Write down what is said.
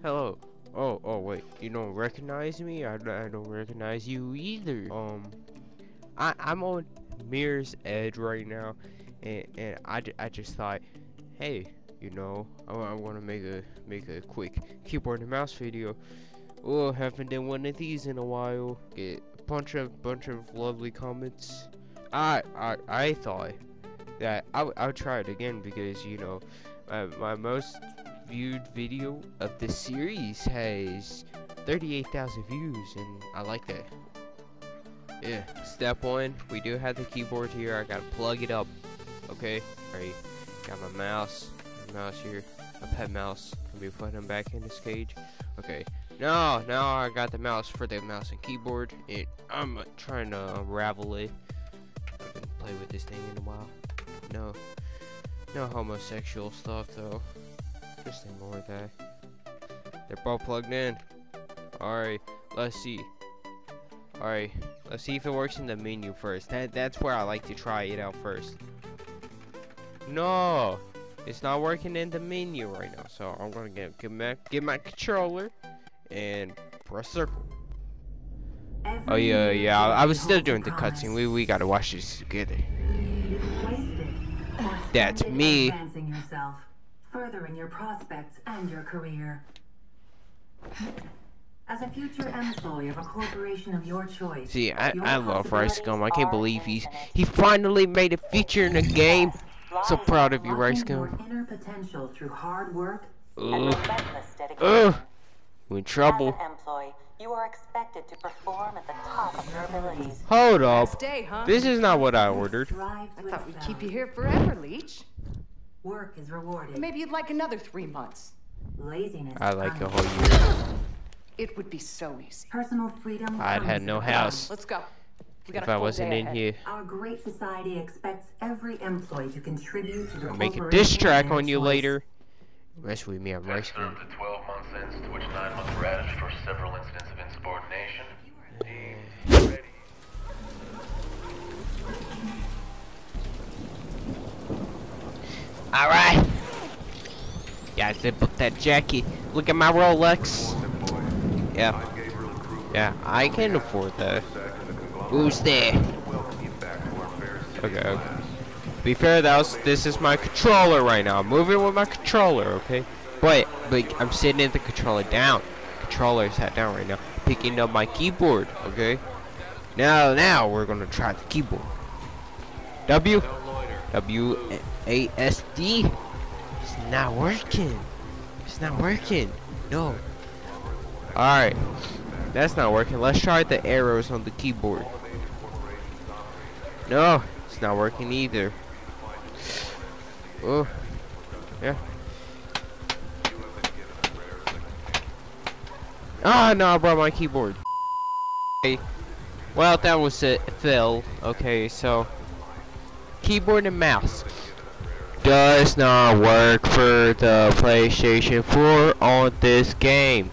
Hello. Oh, oh, wait. You don't recognize me? I, I don't recognize you either. Um, I, I'm on Mirror's Edge right now, and, and I, I just thought, hey, you know, I, I want to make a make a quick keyboard and mouse video. Oh, haven't done one of these in a while. Get a bunch of bunch of lovely comments. I I I thought that I, I would try it again because you know my, my most viewed video of this series has 38,000 views and I like that. Yeah, step one, we do have the keyboard here. I gotta plug it up. Okay, alright, got my mouse, my mouse here, my pet mouse. Can we put him back in his cage? Okay, now, now I got the mouse for the mouse and keyboard. It, I'm trying to unravel it. I haven't played with this thing in a while. No, no homosexual stuff though. Just ignore that. They're both plugged in. Alright, let's see. Alright, let's see if it works in the menu first. That that's where I like to try it out first. No, it's not working in the menu right now. So I'm gonna get get my get my controller and press circle. Oh yeah, yeah. I, I was still doing the cutscene. We we gotta watch this together. That's me. Advancing yourself, furthering your prospects and your career. As a future employee of a corporation of your choice. See, I, I love Rice Gum. I can't believe he's he finally made a feature in the game. So proud of you, Rice Unlocking Gum. your inner potential through hard work and Ugh, relentless dedication. ugh. We're in trouble. employee, you are expected to perform at the top of your abilities. Hold up. Day, huh? This is not what I ordered. I thought we'd keep you here forever, Leech. Work is rewarded. Maybe you'd like another three months. Laziness. I like a whole year. It would be so easy. Personal freedom. I'd comes had no house Let's go. If I wasn't in ahead. here. Our great society expects every employee to contribute to the I'll make a corporation diss track on you later. Mess with me, I'm Jack served a 12-month sentence, to which nine months were added for several incidents of insubordination. Alright. Yeah, zip up that Jackie. Look at my Rolex. Yeah. Yeah, I can afford that. Who's there? Okay, okay. Be fair, that was, this is my controller right now. I'm moving with my controller, okay? But, like, I'm sitting in the controller down. Controller sat down right now. Picking up my keyboard, okay? Now, now, we're gonna try the keyboard. W. W. A. S. D. It's not working. It's not working. No. Alright. That's not working. Let's try the arrows on the keyboard. No, it's not working either. Oh, yeah. Ah, no, I brought my keyboard. Okay. Well, that was it. Phil. Okay, so keyboard and mouse does not work for the PlayStation 4 on this game.